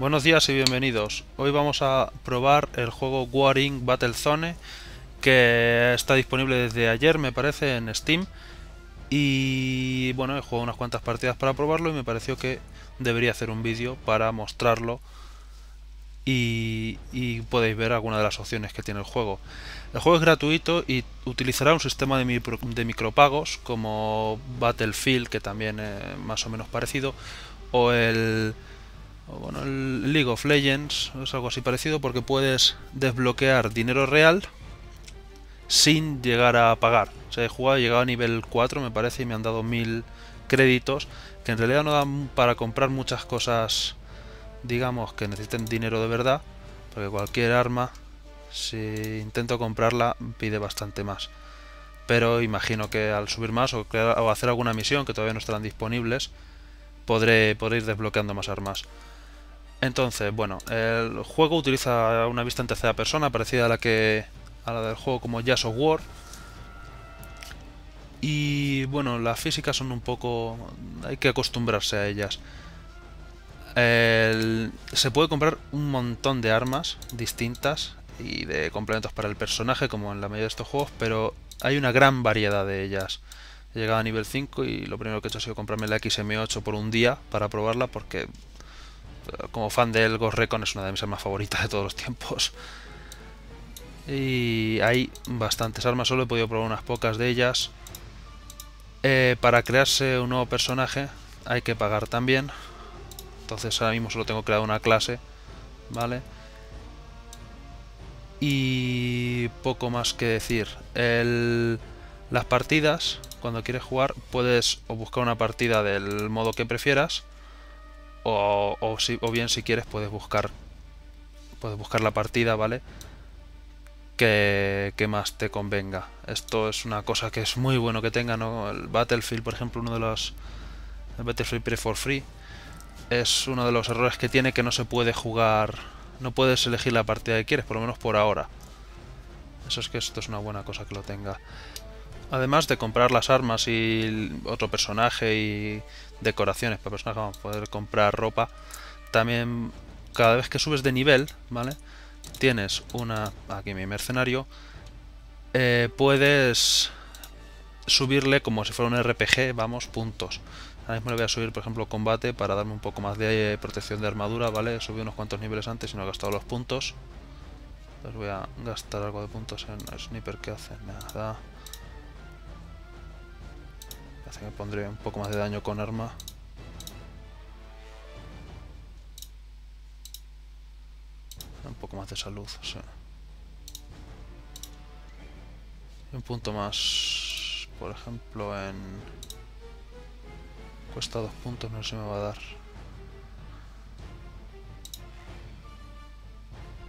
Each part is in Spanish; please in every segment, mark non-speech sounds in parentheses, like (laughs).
Buenos días y bienvenidos. Hoy vamos a probar el juego War Inc. Battlezone que está disponible desde ayer, me parece, en Steam. Y bueno, he jugado unas cuantas partidas para probarlo y me pareció que debería hacer un vídeo para mostrarlo y, podéis ver algunas de las opciones que tiene el juego. El juego es gratuito y utilizará un sistema de, micropagos como Battlefield, que también es más o menos parecido, o el, bueno, el League of Legends, es algo así parecido porque puedes desbloquear dinero real sin llegar a pagar. O sea, he jugado, he llegado a nivel 4 me parece y me han dado mil créditos que en realidad no dan para comprar muchas cosas digamos que necesiten dinero de verdad porque cualquier arma si intento comprarla pide bastante más pero imagino que al subir más o, hacer alguna misión que todavía no estarán disponibles podré, podré ir desbloqueando más armas entonces bueno el juego utiliza una vista en tercera persona parecida a la que a la del juego como Jazz of War y bueno, las físicas son un poco... hay que acostumbrarse a ellas. se puede comprar un montón de armas distintas y de complementos para el personaje como en la mayoría de estos juegos, pero hay una gran variedad de ellas. He llegado a nivel 5 y lo primero que he hecho ha sido comprarme la XM8 por un día para probarla porque como fan del Ghost Recon es una de mis armas favoritas de todos los tiempos. Y hay bastantes armas, solo he podido probar unas pocas de ellas. Eh, para crearse un nuevo personaje hay que pagar también. Entonces ahora mismo solo tengo creado una clase. ¿Vale? Y poco más que decir. las partidas, cuando quieres jugar, puedes buscar una partida del modo que prefieras. O, o bien si quieres puedes buscar. Puedes buscar la partida, ¿vale? que, más te convenga. Esto es una cosa que es muy bueno que tenga. El Battlefield, por ejemplo, uno de los... El Battlefield Pre for Free es uno de los errores que tiene que no se puede jugar... No puedes elegir la partida que quieres, por lo menos por ahora. Eso es que esto es una buena cosa que lo tenga. Además de comprar las armas y otro personaje y decoraciones para personajes, vamos a poder comprar ropa. También cada vez que subes de nivel, ¿vale? tienes una... aquí mi mercenario, eh, puedes subirle como si fuera un RPG, vamos, puntos. Ahora mismo le voy a subir, por ejemplo, combate para darme un poco más de protección de armadura, ¿vale? He subido unos cuantos niveles antes y no he gastado los puntos. Pues voy a gastar algo de puntos en el sniper que hace. Nada. Que me pondré un poco más de daño con arma. Un poco más de salud, sí. un punto más, por ejemplo, en... Cuesta dos puntos, no sé si me va a dar.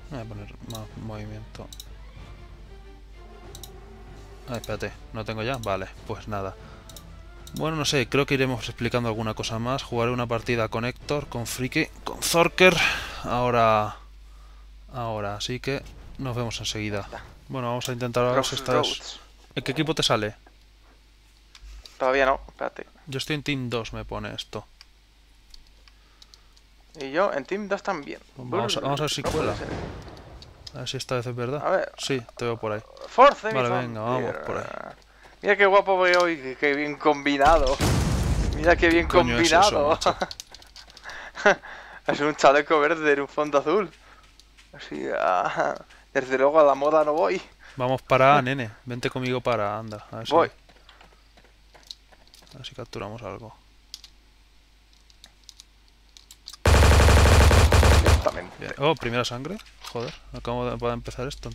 Voy a poner más movimiento. Ah, espérate, ¿no tengo ya? Vale, pues nada. Bueno, no sé, creo que iremos explicando alguna cosa más. Jugaré una partida con Héctor, con Friki, con Zorker. Ahora ahora, así que nos vemos enseguida. Bueno, vamos a intentar ver si estás... ¿En qué equipo te sale? Todavía no, espérate. Yo estoy en Team 2, me pone esto. Y yo en Team 2 también. Vamos, a, ver si cuela. A ver si esta vez es verdad. A ver. Sí, te veo por ahí. Force, Vale, venga, vamos por ahí. Mira qué guapo voy hoy, qué bien combinado. Mira qué bien combinado. Es, (laughs) es un chaleco verde en un fondo azul. Así, ah, desde luego a la moda no voy. Vamos para nene. Vente conmigo para, anda. A ver si, voy. A ver si capturamos algo. Oh, primera sangre. Joder, acabo de, empezar esto.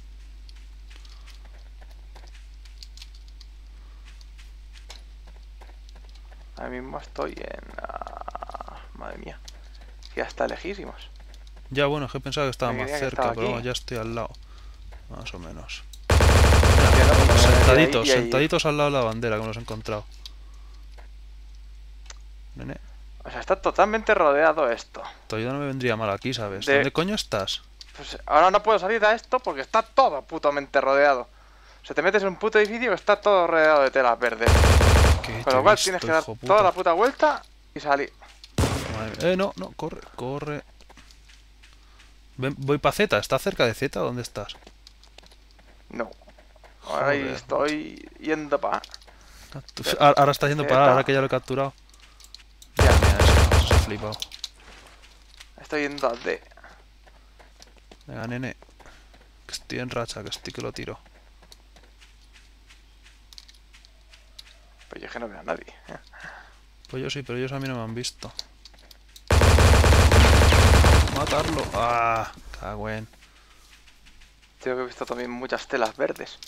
Mismo estoy en... Ah, madre mía. Ya está lejísimos. Ya, bueno, es que pensaba que estaba más cerca, pero ya estoy al lado. Más o menos. sentaditos, sentaditos al lado de la bandera, como los he encontrado. Nene. O sea, está totalmente rodeado esto. Ayuda no me vendría mal aquí, ¿sabes? ¿Dónde coño estás? Pues ahora no puedo salir a esto porque está todo putamente rodeado. O sea, te metes en un puto edificio que está todo rodeado de telas verdes. Con lo cual tienes que dar toda la puta vuelta y salir. Eh, no, no, corre, corre. voy para Z. ¿Estás cerca de Z? ¿Dónde estás? No. Ahora estoy yendo para... Ahora está yendo para ahora que ya lo he capturado. Ya, mira, eso, se ha flipado. Estoy yendo a D. Venga, nene. Que estoy en racha, que estoy que lo tiro. Pues yo es que no veo a nadie. Pues yo sí, pero ellos a mí no me han visto. Matarlo. Ah, cagüen. Tengo que he visto también muchas telas verdes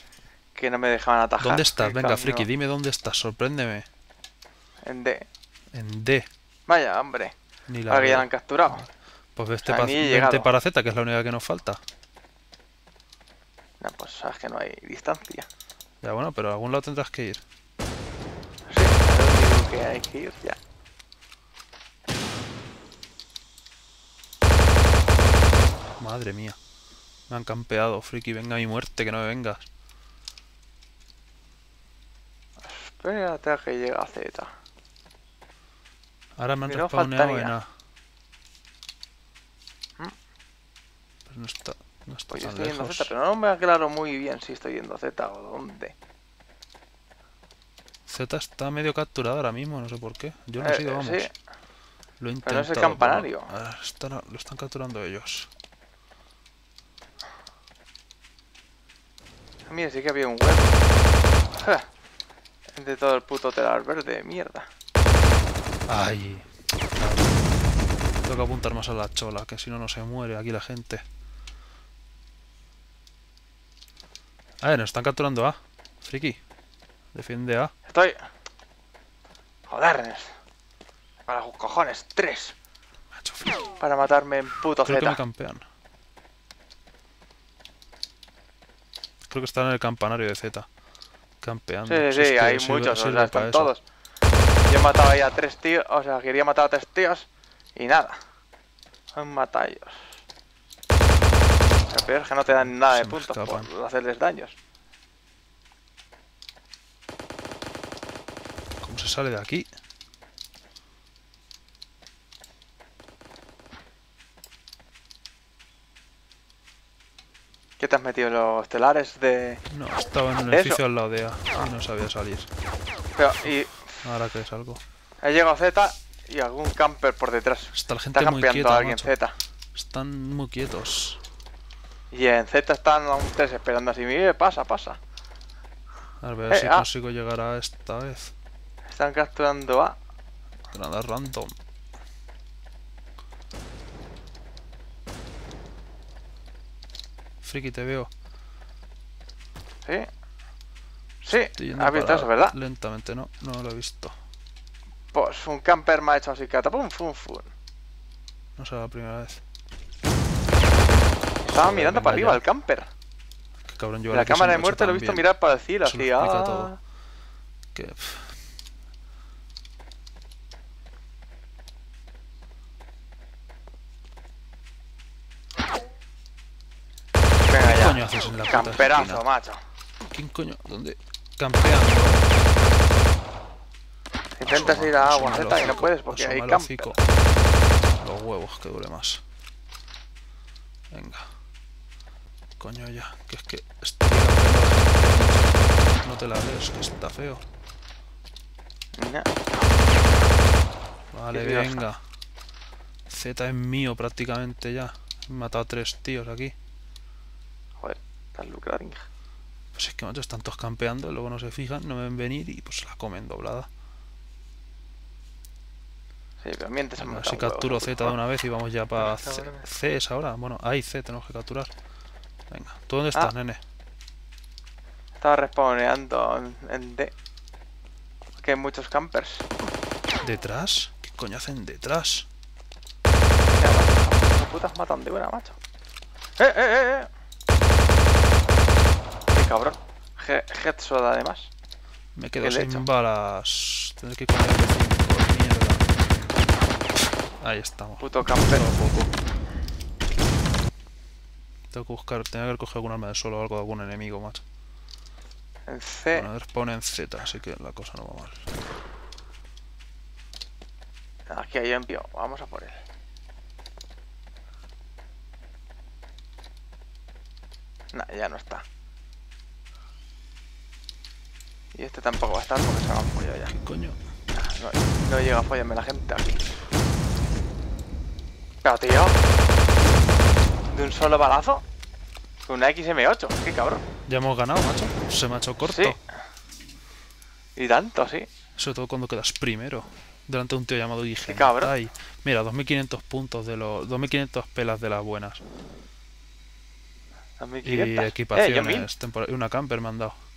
que no me dejaban atajar. ¿Dónde estás? Venga, friki, dime dónde estás, sorpréndeme. En D. En D. Vaya, hombre. Ni la Ahora que ya la han capturado. Pues vete, vente para Z, que es la única que nos falta. No, pues sabes que no hay distancia. Ya bueno, pero a algún lado tendrás que ir. Que hay que ir ya. Madre mía. Me han campeado, friki. Venga mi muerte, que no me vengas. Espérate a que llegue a Z. Ahora me han respawneado en A. ¿Mm? Pero no está, no está pues yo estoy yendo a Z, pero no me aclaro muy bien si estoy yendo a Z o dónde. Z está medio capturado ahora mismo, no sé por qué. Yo no he sido, eh, vamos. Sí. Lo he intentado. Pero no es el campanario. lo están capturando ellos. Mira, sí que había un huevo. De todo el puto telar verde, mierda. Ay. Tengo que apuntar más a la chola, que si no, no se muere aquí la gente. A ver, nos están capturando A. Friki. Defiende A. Estoy. Joder. Para los cojones, tres. Para matarme en puto Creo que me campean. Creo que están en el campanario de Z. Campeando. Sí, sí, sí, hay muchos, o sea, están todos. Yo he matado ahí a tres tíos, o sea, quería matar a tres tíos y nada. Han matado ellos. Lo peor es que no te dan nada de puntos por hacerles daños. Se sale de aquí? ¿Qué te has metido en los telares de...? No, estaba en un edificio al lado de A y no sabía salir. Pero, y... Ahora que salgo. He llegado a Z y algún camper por detrás. Está la gente muy quieta, a alguien Z. Están muy quietos. Y en Z están a un 3 esperando así. Mire, pasa, pasa. A ver, eh, si ah. consigo llegar a esta vez. Están capturando A. Granada random. Friki, te veo. Sí. Sí, has visto eso, ¿verdad? Lentamente, no, no lo he visto. Pues un camper me ha hecho así, catapum, fum, fum. No será la primera vez. Estaba mirando para arriba el camper. Qué cabrón, yo La cámara de muerte lo he visto mirar para decir así, ah. Todo. Que... coño haces en la Camperazo, macho. ¿Quién coño? ¿Dónde? Campeando. Intentas ir a agua Z y no puedes porque hay camper. Los huevos, que duele más. Venga. Coño ya, que es que estoy No te la ves, que está feo. Vale, venga. Z es mío prácticamente ya. He matado a tres tíos aquí. Pues es que macho, están todos campeando, luego no se fijan, no ven venir y pues la comen doblada. Sí, pero mientras bueno, Si capturo Z de una vez y vamos ya para C, C, es ahora. Bueno, ahí C tenemos que capturar. Venga, ¿tú dónde estás, ah. nene? Estaba respawneando en D. Que hay muchos campers. ¿Detrás? ¿Qué coño hacen detrás? Putas matan de buena, macho. ¡Eh, eh, eh! eh! Cabrón. Headshot además. Me quedo sin balas. Tendré que comer 5, mierda. Ahí estamos. Puto camper. Poco. Tengo que buscar, tengo que cogido algún arma de suelo o algo de algún enemigo, macho. En C. Bueno, pone en Z, así que la cosa no va mal. Aquí hay envío, vamos a por él. No, ya no está. Y este tampoco va a estar porque se me ha follado ya. ¿Qué coño? No, no llega a follarme la gente aquí. Pero tío. De un solo balazo. Con una XM8. Qué cabrón. Ya hemos ganado, macho. Se me ha hecho corto. Sí. Y tanto, sí. Sobre todo cuando quedas primero. Delante de un tío llamado IG. Qué cabrón. Mira, 2500 puntos de los. 2500 pelas de las buenas. Y 2500. Eh, equipaciones. y una camper me han dado.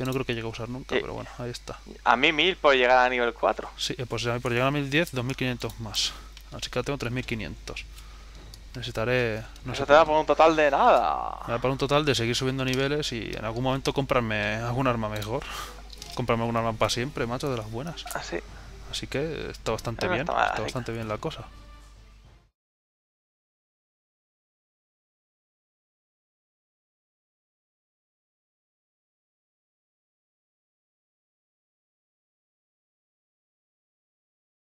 Que no creo que llegue a usar nunca, Eh. pero bueno, ahí está. A mí 1000 por llegar a nivel 4. Sí, eh, pues ya por llegar a 1010, 2500 más. Así que ahora tengo 3500. Necesitaré. No Eso sé te da por un total de nada. Me da para un total de seguir subiendo niveles y en algún momento comprarme algún arma mejor. Comprarme algún arma para siempre, macho, de las buenas. Así. Así que está bastante No bien. está bastante bien la cosa.